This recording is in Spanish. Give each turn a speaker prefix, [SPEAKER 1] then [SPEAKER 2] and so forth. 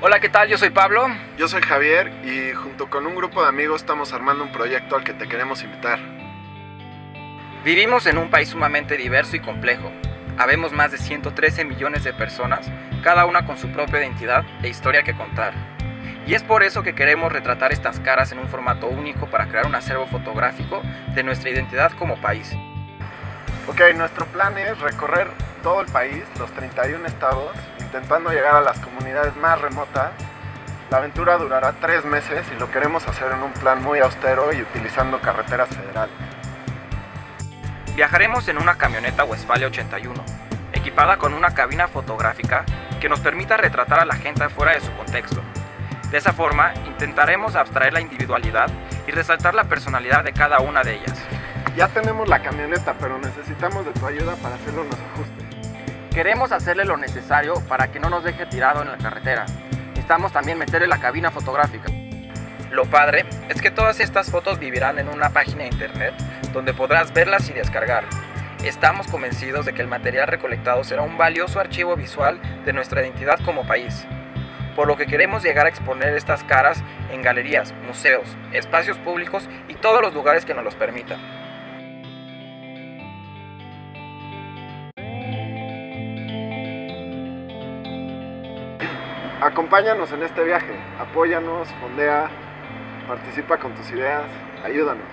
[SPEAKER 1] Hola, ¿qué tal? Yo soy Pablo.
[SPEAKER 2] Yo soy Javier y junto con un grupo de amigos estamos armando un proyecto al que te queremos invitar.
[SPEAKER 1] Vivimos en un país sumamente diverso y complejo. Habemos más de 113 millones de personas, cada una con su propia identidad e historia que contar. Y es por eso que queremos retratar estas caras en un formato único para crear un acervo fotográfico de nuestra identidad como país.
[SPEAKER 2] Ok, nuestro plan es recorrer todo el país, los 31 estados, intentando llegar a las comunidades más remotas. La aventura durará tres meses y lo queremos hacer en un plan muy austero y utilizando carreteras federales.
[SPEAKER 1] Viajaremos en una camioneta Westfalia 81, equipada con una cabina fotográfica que nos permita retratar a la gente fuera de su contexto. De esa forma, intentaremos abstraer la individualidad y resaltar la personalidad de cada una de ellas.
[SPEAKER 2] Ya tenemos la camioneta, pero necesitamos de tu ayuda para hacerle unos ajustes.
[SPEAKER 1] Queremos hacerle lo necesario para que no nos deje tirado en la carretera. Necesitamos también meterle la cabina fotográfica. Lo padre es que todas estas fotos vivirán en una página de internet donde podrás verlas y descargar. Estamos convencidos de que el material recolectado será un valioso archivo visual de nuestra identidad como país, por lo que queremos llegar a exponer estas caras en galerías, museos, espacios públicos y todos los lugares que nos los permitan.
[SPEAKER 2] Acompáñanos en este viaje, apóyanos, fondea, participa con tus ideas, ayúdanos.